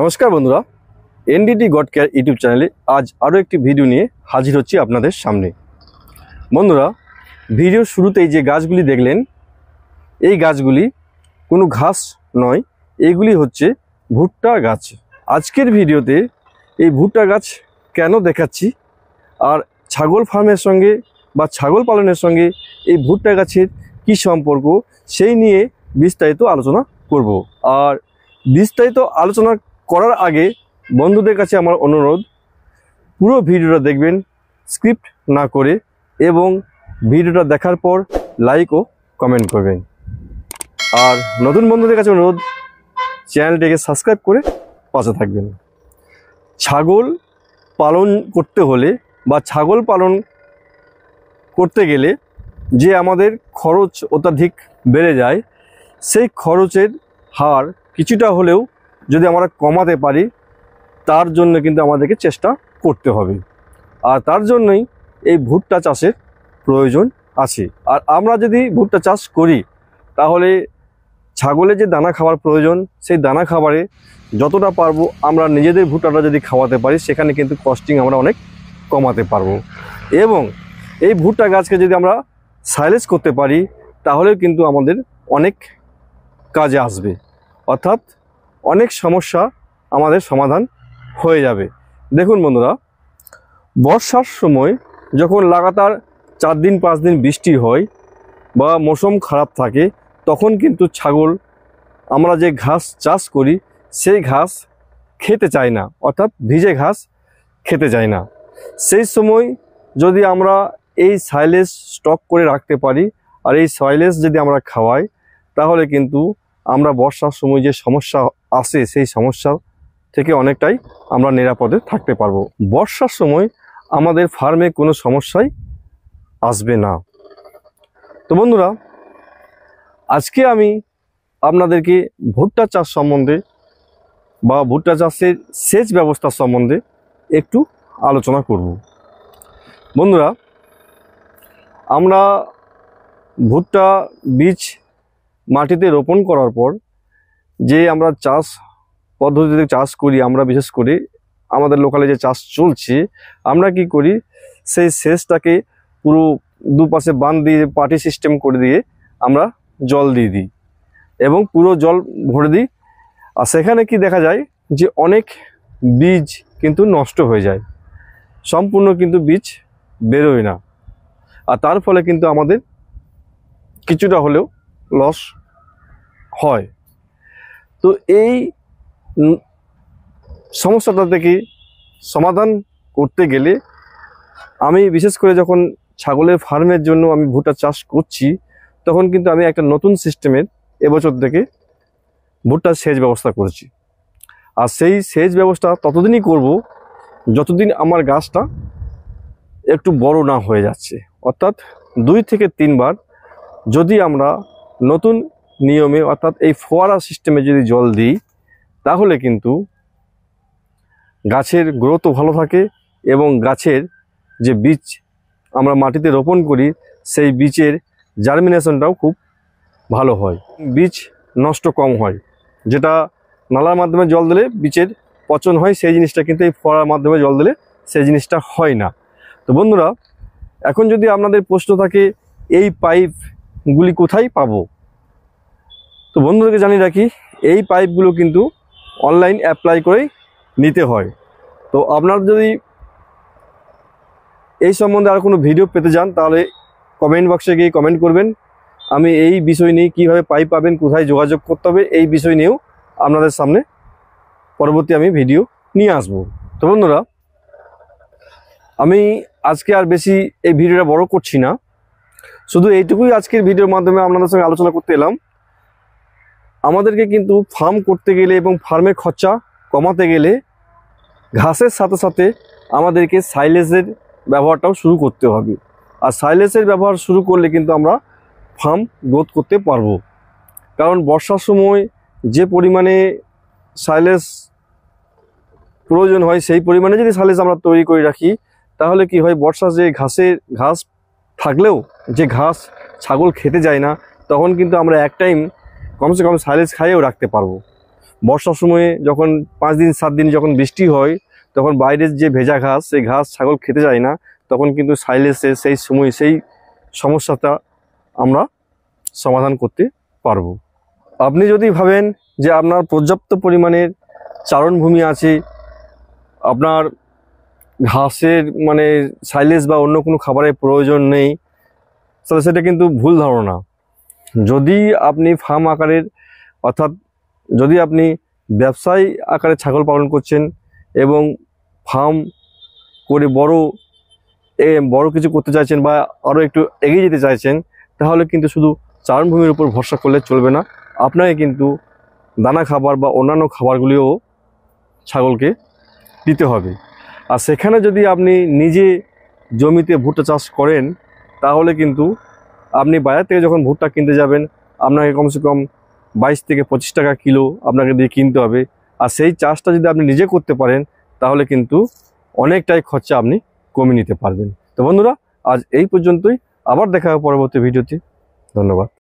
নমস্কার বন্ধুরা NDT god care YouTube চ্যানেলে আজ আরও একটি ভিডিও নিয়ে হাজির হচ্ছি আপনাদের সামনে। বন্ধুরা ভিডিওর শুরুতেই যে গাছগুলি দেখলেন, এই গাছগুলি কোনো ঘাস নয় এইগুলি হচ্ছে ভুট্টা গাছ। আজকের ভিডিওতে এই ভুট্টা গাছ কেন দেখাচ্ছি, আর ছাগল ফার্মের সঙ্গে বা ছাগল পালনের সঙ্গে এই ভুট্টা গাছের কী সম্পর্ক, সেই নিয়ে বিস্তারিত আলোচনা করব। আর বিস্তারিত আলোচনা করার আগে বন্ধুদের কাছে আমার অনুরোধ, পুরো ভিডিওটা দেখবেন, স্ক্রিপ্ট না করে এবং ভিডিওটা দেখার পর লাইক ও কমেন্ট করবেন। আর নতুন বন্ধুদের কাছে অনুরোধ, চ্যানেলটিকে সাবস্ক্রাইব করে পাশে থাকবেন। ছাগল পালন করতে হলে বা ছাগল পালন করতে গেলে যে আমাদের খরচ অত্যাধিক বেড়ে যায়, সেই খরচের হার কিছুটা হলেও যদি আমরা কমাতে পারি, তার জন্য কিন্তু আমাদেরকে চেষ্টা করতে হবে। আর তার জন্যই এই ভুট্টা চাষের প্রয়োজন আছে। আর আমরা যদি ভুট্টা চাষ করি, তাহলে ছাগলের যে দানা খাওয়ার প্রয়োজন, সেই দানা খাবারে যতটা পারব আমরা নিজেদের ভুট্টাটা যদি খাওয়াতে পারি, সেখানে কিন্তু কস্টিং আমরা অনেক কমাতে পারব। এবং এই ভুট্টা গাছকে যদি আমরা সাইলেজ করতে পারি, তাহলেও কিন্তু আমাদের অনেক কাজে আসবে। অর্থাৎ অনেক সমস্যা আমাদের সমাধান হয়ে যাবে। দেখুন বন্ধুরা, বর্ষার সময় যখন লাগাতার চার দিন, পাঁচ দিন বৃষ্টি হয় বা মৌসুম খারাপ থাকে, তখন কিন্তু ছাগল, আমরা যে ঘাস চাষ করি, সেই ঘাস খেতে চায় না, অর্থাৎ ভিজে ঘাস খেতে চায় না। সেই সময় যদি আমরা এই সাইলেজ স্টক করে রাখতে পারি, আর এই সাইলেজ যদি আমরা খাওয়াই, তাহলে কিন্তু আমরা বর্ষার সময় যে সমস্যা আসে সেই সমস্যা থেকে অনেকটাই আমরা নিরাপদে থাকতে পারব। বর্ষার সময় আমাদের ফার্মে কোনো সমস্যাই আসবে না। তো বন্ধুরা, আজকে আমি আপনাদেরকে ভুট্টা চাষ সম্বন্ধে বা ভুট্টা চাষের সেচ ব্যবস্থা সম্বন্ধে একটু আলোচনা করব। বন্ধুরা, আমরা ভুট্টা বীজ মাটিতে রোপণ করার পর যে আমরা চাষ পদ্ধতিতে চাষ করি, আমরা বিশেষ করে আমাদের লোকালে যে চাষ চলছে, আমরা কি করি, সেই সেচটাকে পুরো দুপাশে বান দিয়ে, পাটি সিস্টেম করে দিয়ে আমরা জল দিয়ে দিই এবং পুরো জল ভরে দিই। আর সেখানে কি দেখা যায় যে অনেক বীজ কিন্তু নষ্ট হয়ে যায়। সম্পূর্ণ কিন্তু বীজ বেরোয় না। আর তার ফলে কিন্তু আমাদের কিছুটা হলেও লস হয়। তো এই সমস্যাটা থেকে সমাধান করতে গেলে আমি বিশেষ করে যখন ছাগলের ফার্মের জন্য আমি ভুট্টা চাষ করছি, তখন কিন্তু আমি একটা নতুন সিস্টেমের এবছর থেকে ভুট্টার সেচ ব্যবস্থা করেছি। আর সেই সেচ ব্যবস্থা ততদিনই করব যতদিন আমার গাছটা একটু বড় না হয়ে যাচ্ছে। অর্থাৎ দুই থেকে তিনবার যদি আমরা নতুন নিয়মে, অর্থাৎ এই ফোয়ারা সিস্টেমে যদি জল দিই, তাহলে কিন্তু গাছের গ্রোথও ভালো থাকে এবং গাছের যে বীজ আমরা মাটিতে রোপণ করি, সেই বীজের জার্মিনেশনটাও খুব ভালো হয়। বীজ নষ্ট কম হয়, যেটা নালার মাধ্যমে জল দিলে বীজের পচন হয়, সেই জিনিসটা কিন্তু এই ফোয়ারার মাধ্যমে জল দিলে সেই জিনিসটা হয় না। তো বন্ধুরা, এখন যদি আপনাদের প্রশ্ন থাকে, এই পাইপগুলি কোথায় পাবো? তো বন্ধুদেরকে জানিয়ে রাখি, এই পাইপগুলো কিন্তু অনলাইন অ্যাপ্লাই করেই নিতে হয়। তো আপনার যদি এই সম্বন্ধে আর কোনো ভিডিও পেতে যান তাহলে কমেন্ট বক্সে গিয়ে কমেন্ট করবেন। আমি এই বিষয় নিয়ে কীভাবে পাইপ পাবেন, কোথায় যোগাযোগ করতে হবে, এই বিষয় নিয়েও আপনাদের সামনে পরবর্তী আমি ভিডিও নিয়ে আসব। তো বন্ধুরা, আমি আজকে আর বেশি এই ভিডিওটা বড় করছি না। শুধু এইটুকুই আজকের ভিডিওর মাধ্যমে আপনাদের সঙ্গে আলোচনা করতে এলাম। আমাদেরকে কিন্তু ফার্ম করতে গেলে এবং ফার্মের খরচা কমাতে গেলে ঘাসের সাথে সাথে আমাদেরকে সাইলেজের ব্যবহারটাও শুরু করতে হবে। আর সাইলেজের ব্যবহার শুরু করলে কিন্তু আমরা ফার্ম গ্রোথ করতে পারব। কারণ বর্ষার সময় যে পরিমাণে সাইলেজ প্রয়োজন হয়, সেই পরিমাণে যদি সাইলেজ আমরা তৈরি করে রাখি, তাহলে কি হয়, বর্ষা যে ঘাসের ঘাস থাকলেও, যে ঘাস ছাগল খেতে যায় না, তখন কিন্তু আমরা এক টাইম কমসে কম সাইলেজ খাইয়েও রাখতে পারব। বর্ষার সময়ে যখন পাঁচ দিন, সাত দিন যখন বৃষ্টি হয়, তখন বাইরের যে ভেজা ঘাস, সেই ঘাস ছাগল খেতে যায় না। তখন কিন্তু সাইলেসে সেই সময় সেই সমস্যাটা আমরা সমাধান করতে পারব। আপনি যদি ভাবেন যে আপনার পর্যাপ্ত পরিমাণের চারণভূমি আছে, আপনার ঘাসের মানে সাইলেজ বা অন্য কোনো খাবারের প্রয়োজন নেই, তাহলে সেটা কিন্তু ভুল ধারণা। যদি আপনি ফার্ম আকারের, অর্থাৎ যদি আপনি ব্যবসায়ী আকারে ছাগল পালন করছেন এবং ফার্ম করে বড় এ বড় কিছু করতে চাইছেন বা আরও একটু এগিয়ে যেতে চাইছেন, তাহলে কিন্তু শুধু চারণভূমির উপর ভরসা করলে চলবে না। আপনাকে কিন্তু দানা খাবার বা অন্যান্য খাবারগুলিও ছাগলকে দিতে হবে। আর সেখানে যদি আপনি নিজে জমিতে ভুট্টা চাষ করেন, তাহলে কিন্তু আপনি বাজার থেকে যখন ভুট্টা কিনতে যাবেন, আপনাকে কমসে কম বাইশ থেকে পঁচিশ টাকা কিলো আপনাকে দিয়ে কিনতে হবে। আর সেই চাষটা যদি আপনি নিজে করতে পারেন, তাহলে কিন্তু অনেকটাই খরচা আপনি কমিয়ে নিতে পারবেন। তো বন্ধুরা, আজ এই পর্যন্তই। আবার দেখা হবে পরবর্তী ভিডিওতে। ধন্যবাদ।